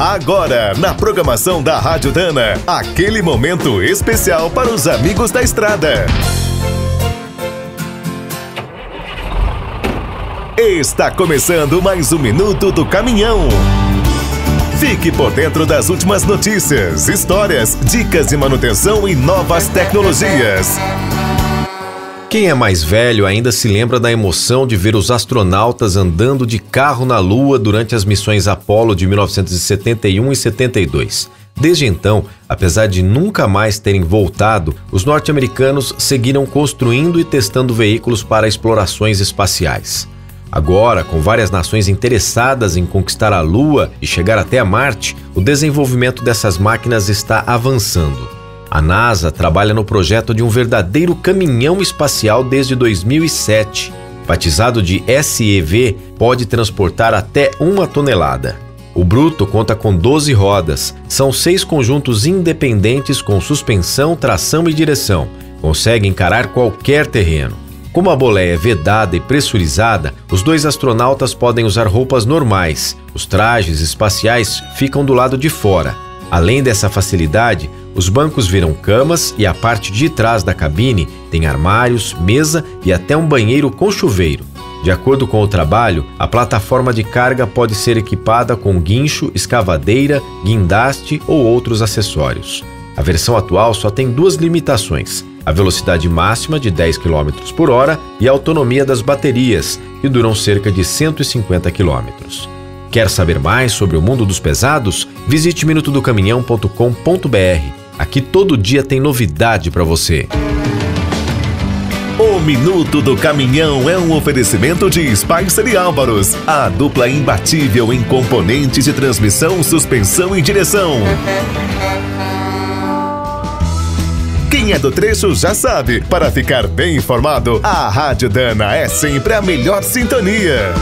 Agora, na programação da Rádio Dana, aquele momento especial para os amigos da estrada. Está começando mais um Minuto do Caminhão. Fique por dentro das últimas notícias, histórias, dicas de manutenção e novas tecnologias. Quem é mais velho ainda se lembra da emoção de ver os astronautas andando de carro na Lua durante as missões Apollo de 1971 e 72. Desde então, apesar de nunca mais terem voltado, os norte-americanos seguiram construindo e testando veículos para explorações espaciais. Agora, com várias nações interessadas em conquistar a Lua e chegar até a Marte, o desenvolvimento dessas máquinas está avançando. A NASA trabalha no projeto de um verdadeiro caminhão espacial desde 2007. Batizado de SEV, pode transportar até uma tonelada. O Bruto conta com 12 rodas. São seis conjuntos independentes com suspensão, tração e direção. Consegue encarar qualquer terreno. Como a boleia é vedada e pressurizada, os dois astronautas podem usar roupas normais. Os trajes espaciais ficam do lado de fora. Além dessa facilidade, os bancos viram camas e a parte de trás da cabine tem armários, mesa e até um banheiro com chuveiro. De acordo com o trabalho, a plataforma de carga pode ser equipada com guincho, escavadeira, guindaste ou outros acessórios. A versão atual só tem duas limitações: a velocidade máxima de 10 km por hora e a autonomia das baterias, que duram cerca de 150 km. Quer saber mais sobre o mundo dos pesados? Visite minutodocaminhão.com.br Aqui todo dia tem novidade para você. O Minuto do Caminhão é um oferecimento de Spicer e Álvaros, a dupla imbatível em componentes de transmissão, suspensão e direção. Quem é do trecho já sabe, para ficar bem informado, a Rádio Dana é sempre a melhor sintonia.